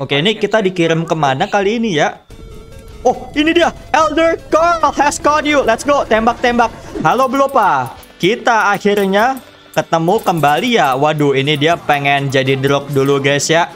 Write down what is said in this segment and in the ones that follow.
Oke, ini kita dikirim ke mana kali ini ya? Oh, ini dia. Elder Carl has caught you. Let's go. Tembak-tembak. Halo, Blopa. Kita akhirnya ketemu kembali ya. Waduh, ini dia pengen jadi drop dulu, guys ya.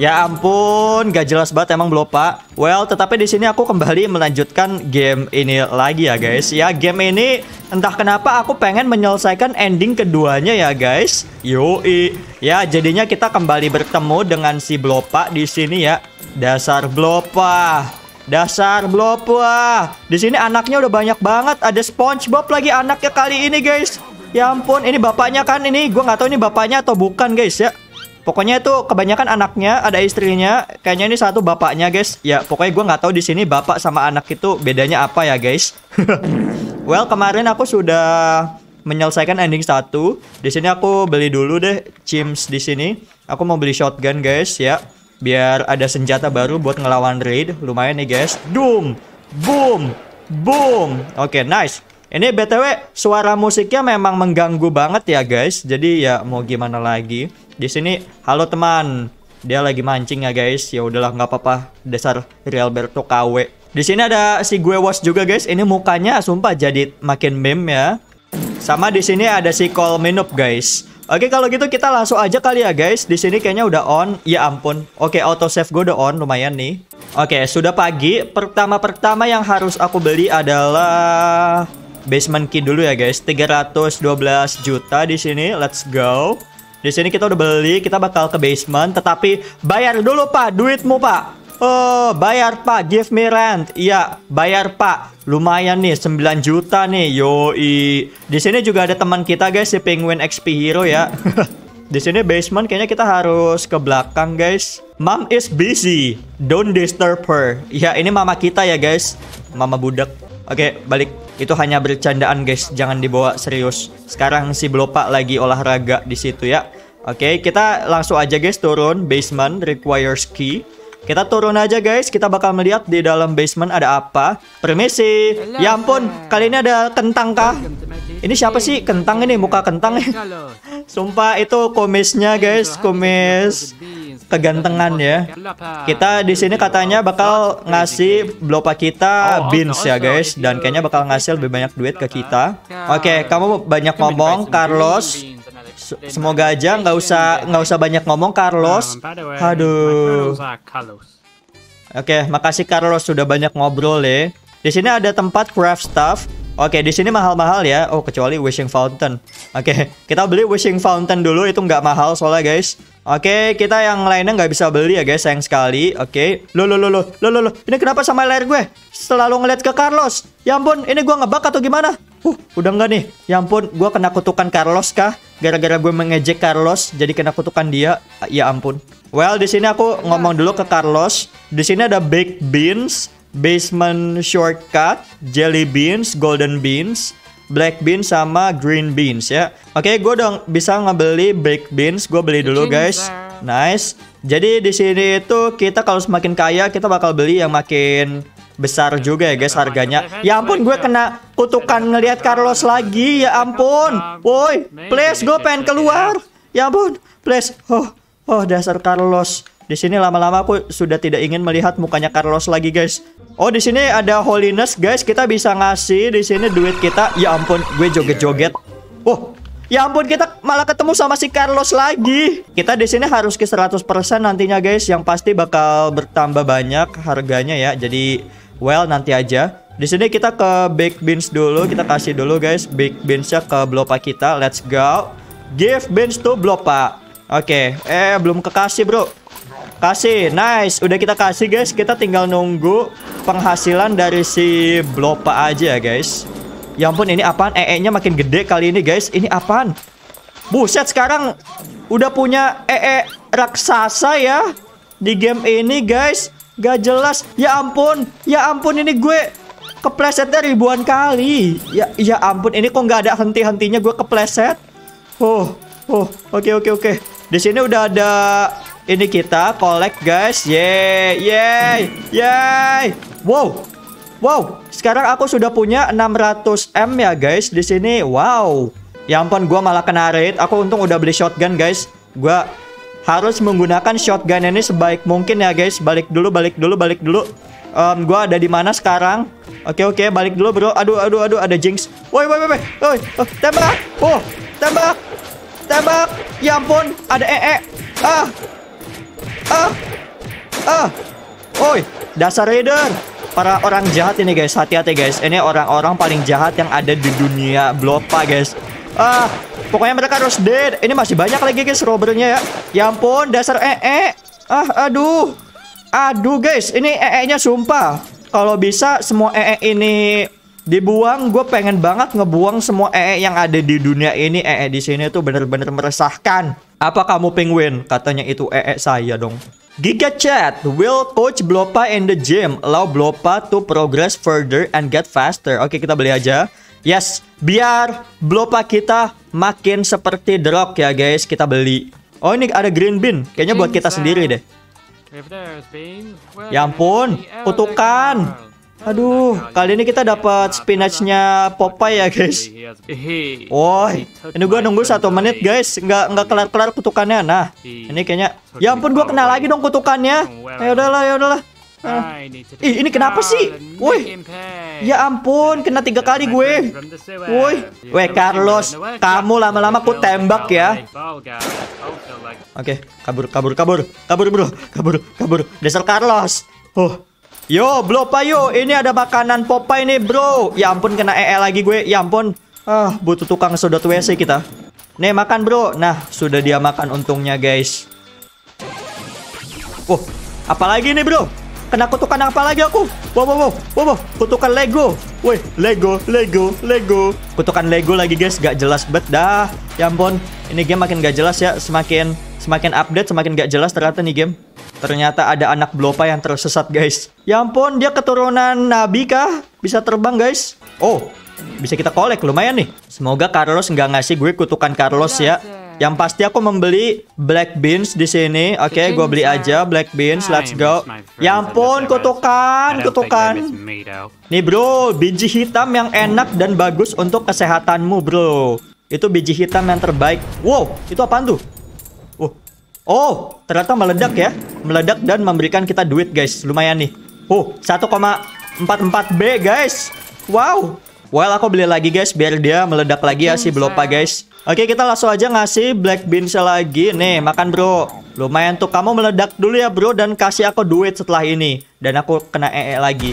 Ya ampun, gak jelas banget emang Blopa. Well, tetapi di sini aku kembali melanjutkan game ini lagi ya, guys. Ya, game ini entah kenapa aku pengen menyelesaikan ending keduanya ya, guys. Yoi. Ya, jadinya kita kembali bertemu dengan si Blopa di sini ya. Dasar Blopa. Dasar Blopa. Di sini anaknya udah banyak banget. Ada SpongeBob lagi anaknya kali ini, guys. Ya ampun, ini bapaknya kan ini. Gua nggak tahu ini bapaknya atau bukan, guys ya. Pokoknya itu kebanyakan anaknya, ada istrinya. Kayaknya ini satu bapaknya, guys. Ya, pokoknya gue nggak tahu di sini bapak sama anak itu bedanya apa ya, guys. well, kemarin aku sudah menyelesaikan ending satu. Di sini aku beli dulu deh chims di sini. Aku mau beli shotgun, guys, ya. Biar ada senjata baru buat ngelawan raid. Lumayan nih, guys. Doom, boom, boom. Oke, okay, nice. Ini BTW suara musiknya memang mengganggu banget ya guys. Jadi ya mau gimana lagi. Di sini halo teman. Dia lagi mancing ya guys. Ya udahlah nggak apa-apa. Dasar Realberto KW. Di sini ada si gue was juga guys. Ini mukanya sumpah jadi makin meme ya. Sama di sini ada si Call Minup guys. Oke kalau gitu kita langsung aja kali ya guys. Di sini kayaknya udah on. Ya ampun. Oke auto save gue udah on lumayan nih. Oke sudah pagi. Pertama-pertama yang harus aku beli adalah basement key dulu ya guys. 312 juta di sini. Let's go. Di sini kita udah beli, kita bakal ke basement, tetapi bayar dulu Pak, duitmu Pak. Oh, bayar Pak, give me rent. Iya, bayar Pak. Lumayan nih, 9 juta nih. Yoi. Di sini juga ada teman kita guys, si Penguin XP Hero ya. Di sini basement kayaknya kita harus ke belakang guys. Mom is busy. Don't disturb her. Ya, ini mama kita ya guys. Mama budak. Oke, balik. Itu hanya bercandaan guys, jangan dibawa serius. Sekarang si Blopa lagi olahraga di situ ya. Oke, kita langsung aja guys turun basement requires key. Kita turun aja guys, kita bakal melihat di dalam basement ada apa. Permisi. Ya ampun, kali ini ada kentang kah? Ini siapa sih kentang ini? Muka kentang ya? Sumpah itu komisnya guys, komis kegantengan ya. Kita di sini katanya bakal ngasih blopa kita beans ya guys dan kayaknya bakal ngasih lebih banyak duit ke kita. Oke, okay, kamu banyak ngomong Carlos. Semoga aja nggak usah nggak usah banyak ngomong Carlos. Aduh. Oke, okay, makasih Carlos sudah banyak ngobrol ya. Di sini ada tempat craft stuff. Oke, di sini mahal-mahal ya. Oh, kecuali wishing fountain. Oke, kita beli wishing fountain dulu. Itu nggak mahal soalnya guys. Oke, kita yang lainnya nggak bisa beli ya guys, sayang sekali. Oke, lo lo lo lo lo lo lo. Ini kenapa sama layar gue selalu ngeliat ke Carlos? Ya ampun, ini gue ngebak atau gimana? Uh, udah nggak nih? Ya ampun, gue kena kutukan Carlos kah? Gara-gara gue mengejek Carlos, jadi kena kutukan dia. Ya ampun. Well, di sini aku ngomong dulu ke Carlos. Di sini ada baked beans, basement shortcut, jelly beans, golden beans, black beans sama green beans ya. Oke, okay, gue udah bisa ngebeli black beans, gue beli dulu guys. Nice. Jadi di sini itu kita kalau semakin kaya kita bakal beli yang makin besar juga ya guys harganya. Ya ampun gue kena kutukan ngelihat Carlos lagi. Ya ampun. Woi, please gue pengen keluar. Ya ampun, please. Oh, oh dasar Carlos. Di sini lama-lama aku sudah tidak ingin melihat mukanya Carlos lagi, guys. Oh, di sini ada holiness, guys. Kita bisa ngasih di sini duit kita. Ya ampun, gue joget-joget. Oh, ya ampun kita malah ketemu sama si Carlos lagi. Kita di sini harus ke 100% nantinya, guys. Yang pasti bakal bertambah banyak harganya ya. Jadi, well nanti aja. Di sini kita ke baked beans dulu, kita kasih dulu guys baked beansnya ke Blopa kita. Let's go. Give beans to Blopa. Oke, okay. eh belum kekasih bro. Kasih, nice. Udah kita kasih guys. Kita tinggal nunggu penghasilan dari si Blopa aja ya guys. Ya ampun, ini apaan? EE-nya makin gede kali ini guys. Ini apaan? Buset, sekarang udah punya EE raksasa ya di game ini guys. Gak jelas. Ya ampun, ya ampun ini gue keplesetnya ribuan kali. Ya, ya ampun, ini kok nggak ada henti-hentinya gue kepleset. Oh, oh, oke okay, oke okay, oke. Okay. Di sini udah ada ini kita collect guys. Yeay, yeay, yeay. Wow. Wow, sekarang aku sudah punya 600 M ya guys di sini. Wow. Ya ampun, gua malah kena raid. Aku untung udah beli shotgun guys. Gua harus menggunakan shotgun ini sebaik mungkin ya guys. Balik dulu, balik dulu, balik dulu. Um, gua ada di mana sekarang? Oke oke, balik dulu bro. Aduh aduh aduh, ada Jinx. Woi woi woi, woi, oh, tembak. Oh, tembak, tembak. Ya ampun, ada ee. -e. Ah, ah, ah. Oi, dasar raider. Para orang jahat ini guys, hati-hati guys. Ini orang-orang paling jahat yang ada di dunia Blopa guys. Ah, pokoknya mereka harus dead. Ini masih banyak lagi guys robbernya ya. Ya ampun, dasar ee. -e. Ah, aduh. Aduh guys, ini ee-nya sumpah. Kalau bisa semua ee ini dibuang, gue pengen banget ngebuang semua ee yang ada di dunia ini. Ee di sini tuh bener-bener meresahkan. Apa kamu penguin? Katanya itu ee saya dong. Giga Chat will coach Blopa in the gym, allow Blopa to progress further and get faster. Oke, kita beli aja. Yes, biar Blopa kita makin seperti The Rock ya guys, kita beli. Oh, ini ada green bean. Kayaknya buat kita sendiri deh. Ya ampun, kutukan. Aduh, kali ini kita dapat spinachnya Popeye ya guys. Woi, ini gua nunggu satu menit guys, nggak nggak kelar kelar kutukannya. Nah, ini kayaknya, ya ampun gua kena lagi dong kutukannya. Ya udahlah, ya udahlah. Uh. Ih, ini kenapa sih? Woi, ya ampun, kena tiga kali gue. Woi, weh Carlos, kamu lama-lama ku tembak ya. Oke, okay, kabur, kabur, kabur, kabur bro, kabur, kabur. Dasar Carlos. Oh, Yo, Blopa yo, ini ada makanan Popeye nih, bro. Ya ampun, kena EE lagi gue. Ya ampun. Ah, butuh tukang sedot WC kita. Nih, makan, bro. Nah, sudah dia makan untungnya, guys. Oh, apalagi nih, bro? Kena kutukan apa lagi aku? Wow, wow, wow, wow, wow. kutukan Lego. Woi, Lego, Lego, Lego. Kutukan Lego lagi, guys. Gak jelas bet dah. Ya ampun, ini game makin gak jelas ya. Semakin semakin update, semakin gak jelas ternyata nih game. Ternyata ada anak Blopa yang tersesat guys. Ya ampun, dia keturunan nabi kah? Bisa terbang guys. Oh, bisa kita kolek lumayan nih. Semoga Carlos nggak ngasih gue kutukan Carlos ya. Yang pasti aku membeli black beans di sini. Oke, okay, gue beli aja black beans. Let's go. Ya ampun, kutukan, kutukan. Nih bro, biji hitam yang enak dan bagus untuk kesehatanmu bro. Itu biji hitam yang terbaik. Wow, itu apa tuh? Oh, ternyata meledak ya. Meledak dan memberikan kita duit, guys. Lumayan nih. Oh, 1,44B, guys. Wow. Well, aku beli lagi, guys, biar dia meledak lagi ya si Blopa, guys. Oke, kita langsung aja ngasih Black Beans lagi. Nih, makan, bro. Lumayan tuh. Kamu meledak dulu ya, bro. Dan kasih aku duit setelah ini. Dan aku kena EE -E lagi.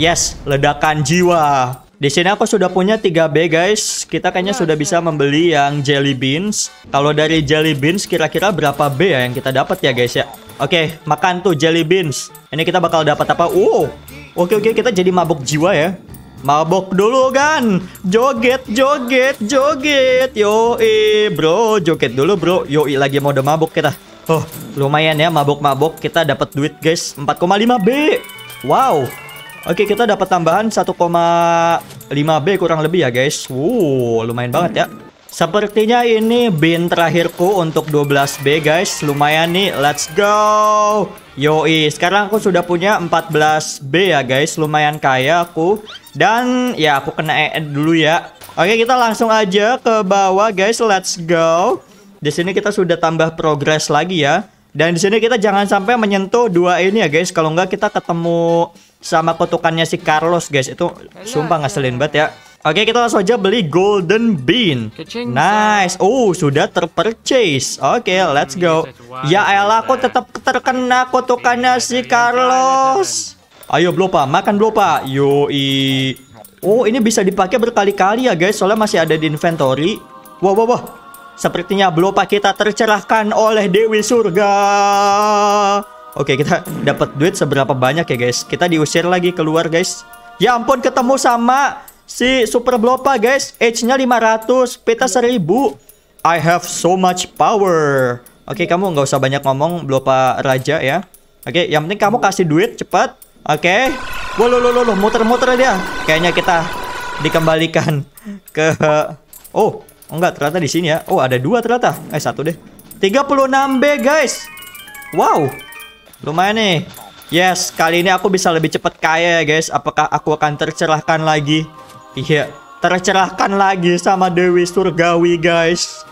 Yes, ledakan jiwa. Di sini aku sudah punya 3B guys. Kita kayaknya sudah bisa membeli yang jelly beans. Kalau dari jelly beans kira-kira berapa B ya yang kita dapat ya guys ya? Oke, makan tuh jelly beans. Ini kita bakal dapat apa? Oh. Oke oke, kita jadi mabuk jiwa ya. Mabok dulu kan Joget joget joget Yoi bro Joget dulu bro Yoi lagi mode mabuk kita Oh lumayan ya mabuk-mabuk Kita dapat duit guys 4,5B Wow Oke, kita dapat tambahan 1,5B kurang lebih ya, guys. Wow, lumayan banget ya. Sepertinya ini bin terakhirku untuk 12B, guys. Lumayan nih, let's go. Yoi, sekarang aku sudah punya 14B ya, guys. Lumayan kaya aku. Dan ya, aku kena EN dulu ya. Oke, kita langsung aja ke bawah, guys. Let's go. Di sini kita sudah tambah progress lagi ya. Dan di sini kita jangan sampai menyentuh dua ini ya, guys. Kalau enggak kita ketemu sama kutukannya si Carlos guys. Itu sumpah ngeselin banget ya. Oke kita langsung aja beli golden bean. Nice. Oh sudah terpurchase. Oke let's go. Ya elah aku tetap terkena kutukannya si Carlos. Ayo Blopa makan Blopa Yoi. Oh ini bisa dipakai berkali-kali ya guys. Soalnya masih ada di inventory. Wow wow wow Sepertinya Blopa kita tercerahkan oleh Dewi Surga Oke, kita dapat duit seberapa banyak ya, guys? Kita diusir lagi keluar, guys. Ya ampun, ketemu sama si Super Blopa, guys. Age-nya 500, peta 1000. I have so much power. Oke, kamu nggak usah banyak ngomong, Blopa Raja ya. Oke, yang penting kamu kasih duit cepat. Oke. Wah, lo lo lo muter-muter dia. Kayaknya kita dikembalikan ke Oh, enggak ternyata di sini ya. Oh, ada dua ternyata. Eh, satu deh. 36B, guys. Wow, Lumayan nih. Yes, kali ini aku bisa lebih cepat kaya ya guys. Apakah aku akan tercerahkan lagi? Iya, tercerahkan lagi sama Dewi Surgawi guys.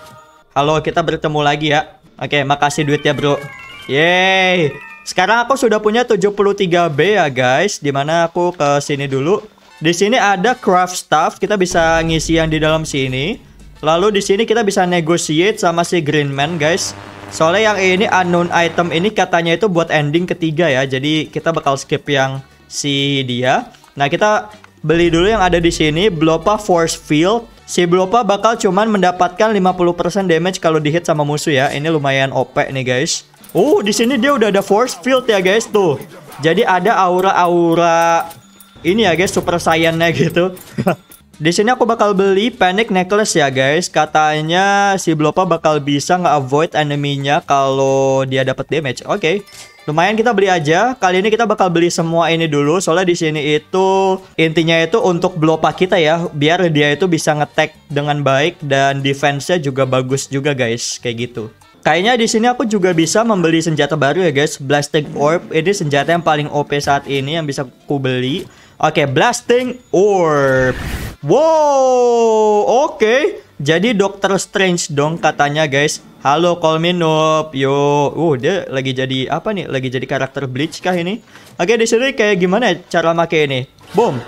Halo, kita bertemu lagi ya. Oke, makasih duit ya, Bro. Yeay. Sekarang aku sudah punya 73B ya, guys. Di mana aku ke sini dulu. Di sini ada craft stuff, kita bisa ngisi yang di dalam sini. Lalu di sini kita bisa negotiate sama si Green Man, guys. Soalnya yang ini unknown item ini katanya itu buat ending ketiga ya. Jadi kita bakal skip yang si dia. Nah, kita beli dulu yang ada di sini, Blopa Force Field. Si Blopa bakal cuman mendapatkan 50% damage kalau di hit sama musuh ya. Ini lumayan OP nih guys. Oh, di sini dia udah ada force field ya guys tuh. Jadi ada aura-aura ini ya guys super saiyan-nya gitu. di sini aku bakal beli panic necklace ya guys. Katanya si Blopa bakal bisa nge-avoid enemy-nya kalau dia dapat damage. Oke. Okay. Lumayan kita beli aja. Kali ini kita bakal beli semua ini dulu. Soalnya di sini itu intinya itu untuk blopa kita ya. Biar dia itu bisa ngetek dengan baik dan defense-nya juga bagus juga guys. Kayak gitu. Kayaknya di sini aku juga bisa membeli senjata baru ya guys. Blasting Orb ini senjata yang paling OP saat ini yang bisa ku beli. Oke, okay, Blasting Orb. Wow, oke. Okay. Jadi Doctor Strange dong katanya guys. Halo noob. Yo, uh dia lagi jadi apa nih? Lagi jadi karakter Bleach kah ini? Oke, di sini kayak gimana ya cara make ini? Boom.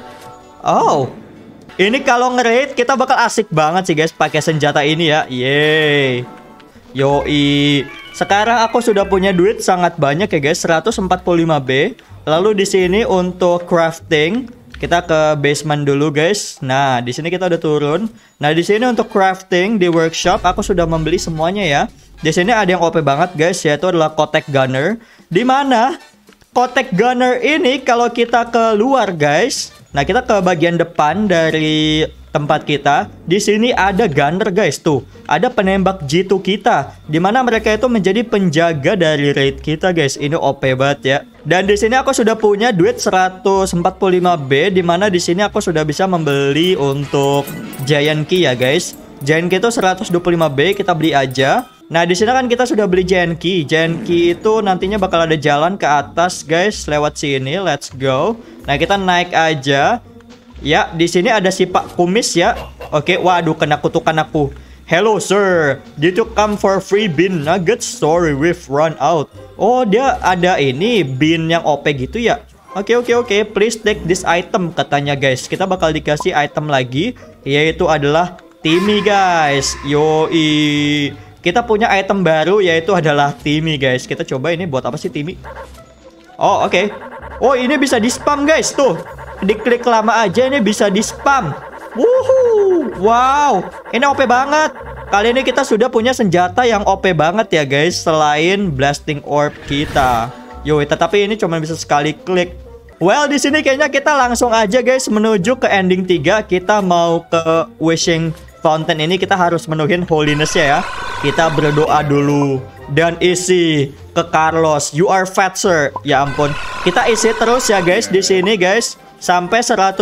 Oh. Ini kalau nge kita bakal asik banget sih guys pakai senjata ini ya. Yeay. Yoi. Sekarang aku sudah punya duit sangat banyak ya guys, 145B. Lalu di sini untuk crafting kita ke basement dulu guys. Nah, di sini kita udah turun. Nah, di sini untuk crafting di workshop aku sudah membeli semuanya ya. Di sini ada yang OP banget guys, yaitu adalah Kotek Gunner. Di mana Kotek Gunner ini kalau kita keluar guys, nah kita ke bagian depan dari tempat kita. Di sini ada gunner guys tuh. Ada penembak G2 kita. Di mana mereka itu menjadi penjaga dari raid kita guys. Ini OP banget ya. Dan di sini aku sudah punya duit 145B. Di mana di sini aku sudah bisa membeli untuk Giant Key ya guys. Giant Key itu 125B kita beli aja. Nah, di sini kan kita sudah beli Giant Key. Giant Key itu nantinya bakal ada jalan ke atas, guys, lewat sini. Let's go. Nah, kita naik aja. Ya, di sini ada si Pak Kumis ya. Oke, waduh kena kutukan aku. Hello sir, did you come for free bean nuggets? Sorry, we've run out. Oh, dia ada ini bean yang OP gitu ya. Oke, oke, oke. Please take this item katanya guys. Kita bakal dikasih item lagi yaitu adalah Timmy guys. Yoi. Kita punya item baru yaitu adalah Timmy guys. Kita coba ini buat apa sih Timmy? Oh, oke. Okay. Oh, ini bisa di spam guys tuh diklik lama aja ini bisa di spam Wuhu, wow, ini OP banget. Kali ini kita sudah punya senjata yang OP banget ya guys, selain blasting orb kita. Yo, tetapi ini cuma bisa sekali klik. Well, di sini kayaknya kita langsung aja guys menuju ke ending 3. Kita mau ke wishing fountain ini kita harus menuhin holiness ya. Kita berdoa dulu dan isi ke Carlos. You are fat sir. Ya ampun. Kita isi terus ya guys di sini guys sampai 100%.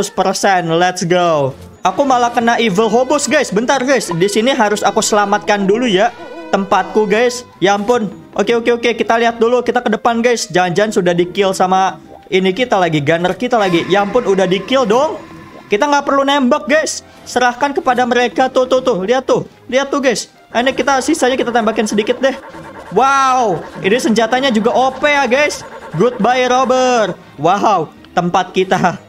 Let's go. Aku malah kena evil hobos guys. Bentar guys, di sini harus aku selamatkan dulu ya tempatku guys. Ya ampun. Oke oke oke, kita lihat dulu kita ke depan guys. Jangan-jangan sudah di kill sama ini kita lagi gunner kita lagi. Ya ampun udah di kill dong. Kita nggak perlu nembak guys. Serahkan kepada mereka tuh tuh tuh. Lihat tuh. Lihat tuh guys. Ini kita sisanya kita tembakin sedikit deh. Wow, ini senjatanya juga OP ya guys. Goodbye Robert. Wow, tempat kita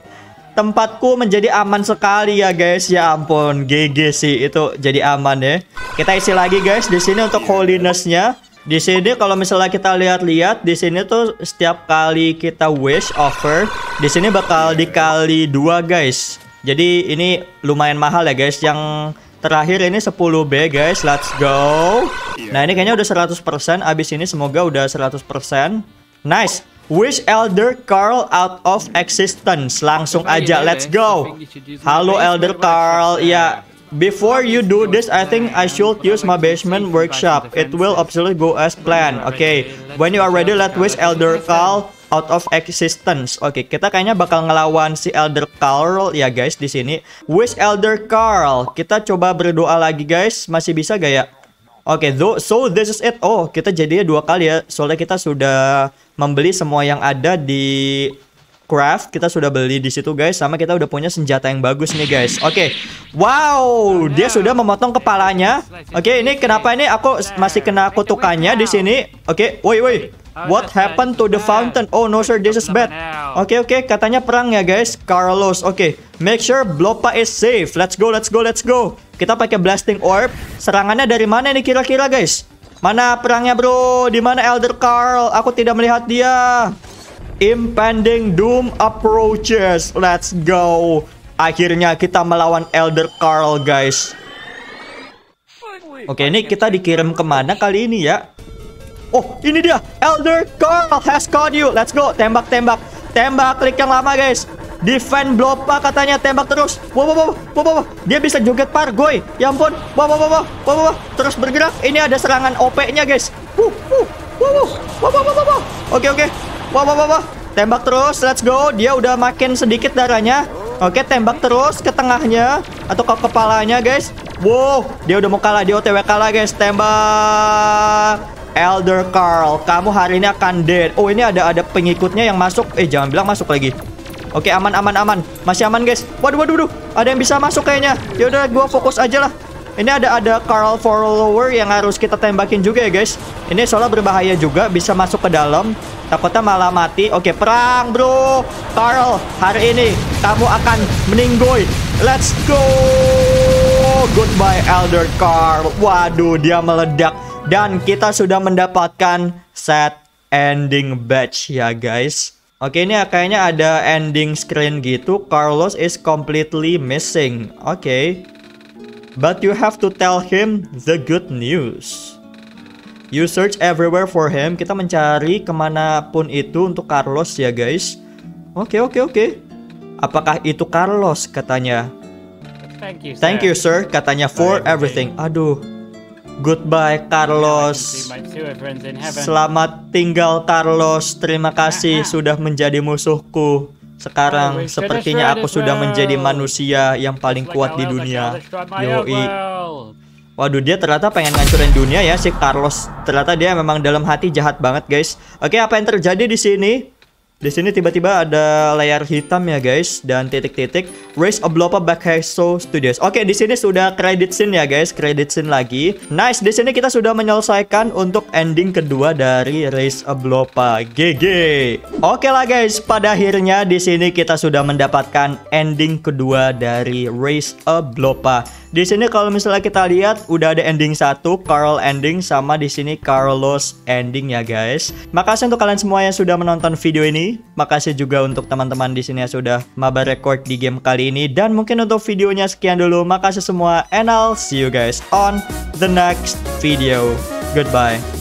tempatku menjadi aman sekali ya guys. Ya ampun, GG sih itu jadi aman ya. Kita isi lagi guys di sini untuk holinessnya. Di sini kalau misalnya kita lihat-lihat di sini tuh setiap kali kita wish offer, di sini bakal dikali dua guys. Jadi ini lumayan mahal ya guys. Yang terakhir ini 10B guys. Let's go. Nah, ini kayaknya udah 100%. Abis ini semoga udah 100%. Nice. Wish Elder Carl out of existence. Langsung aja, let's go. Halo Elder Carl. Ya, before you do this, I think I should use my basement workshop. It will absolutely go as planned. Okay, when you are ready, let Wish Elder Carl out of existence. Oke, okay, kita kayaknya bakal ngelawan si Elder Carl ya guys di sini. Wish Elder Carl. Kita coba berdoa lagi guys. Masih bisa gak ya? Oke, okay, so this is it. Oh, kita jadinya dua kali ya. Soalnya kita sudah membeli semua yang ada di craft. Kita sudah beli di situ guys. Sama kita udah punya senjata yang bagus nih guys. Oke. Wow, dia sudah memotong kepalanya. Oke, ini kenapa ini aku masih kena kutukannya di sini? Oke, woi woi. What happened to the fountain? Oh no sir, this is bad. Oke oke, katanya perang ya guys. Carlos. Oke, make sure Blopa is safe. Let's go, let's go, let's go. Kita pakai blasting orb. Serangannya dari mana nih kira-kira guys? Mana perangnya bro? Di mana Elder Carl? Aku tidak melihat dia. Impending doom approaches. Let's go. Akhirnya kita melawan Elder Carl, guys. Oke, ini kita dikirim ke mana kali ini ya? Oh, ini dia. Elder Carl has caught you. Let's go. Tembak, tembak. Tembak, klik yang lama, guys. Defend Blopa katanya tembak terus. Wow, wow, wow, wow, wow. Dia bisa joget pargoy. Ya ampun. Wow, wow, wow, wow, wow, wow. Terus bergerak. Ini ada serangan OP-nya, guys. Wow, wow, wow, wow, wow, wow, wow. Oke, oke. Wow, wow, wow, wow. Tembak terus. Let's go. Dia udah makin sedikit darahnya. Oke, tembak terus ke tengahnya atau ke kepalanya, guys. Wow, dia udah mau kalah, dia OTW kalah, guys. Tembak. Elder Carl, kamu hari ini akan dead. Oh, ini ada ada pengikutnya yang masuk. Eh, jangan bilang masuk lagi. Oke, aman aman aman. Masih aman, guys. Waduh, waduh, waduh. Ada yang bisa masuk kayaknya. Ya udah, gua fokus aja lah. Ini ada ada Carl follower yang harus kita tembakin juga ya, guys. Ini soalnya berbahaya juga, bisa masuk ke dalam. Takutnya malah mati. Oke, perang, bro. Carl, hari ini kamu akan meninggoy. Let's go. Goodbye, Elder Carl. Waduh, dia meledak. Dan kita sudah mendapatkan set ending batch ya, guys. Oke, ini kayaknya ada ending screen gitu. Carlos is completely missing. Oke. But you have to tell him the good news. You search everywhere for him. Kita mencari ke mana pun itu untuk Carlos ya guys. Oke okay, oke okay, oke. Okay. Apakah itu Carlos katanya? Thank you, sir. Thank you sir katanya for everything. Aduh. Goodbye Carlos. Selamat tinggal Carlos. Terima kasih sudah menjadi musuhku. Sekarang sepertinya aku sudah menjadi manusia yang paling kuat di dunia. Yoi. Waduh dia ternyata pengen ngancurin dunia ya si Carlos. Ternyata dia memang dalam hati jahat banget guys. Oke apa yang terjadi di sini? Di sini tiba-tiba ada layar hitam ya guys dan titik-titik Race of Blopa So Studios. Oke, di sini sudah credit scene ya guys, credit scene lagi. Nice, di sini kita sudah menyelesaikan untuk ending kedua dari Race of Blopa. GG. Oke lah guys, pada akhirnya di sini kita sudah mendapatkan ending kedua dari Race of Blopa. Di sini kalau misalnya kita lihat udah ada ending satu, Carl ending sama di sini Carlos ending ya guys. Makasih untuk kalian semua yang sudah menonton video ini. Makasih juga untuk teman-teman di sini yang sudah mabar record di game kali ini dan mungkin untuk videonya sekian dulu. Makasih semua and I'll see you guys on the next video. Goodbye.